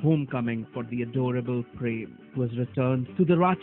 homecoming for the adorable Prem, was returned to the Raj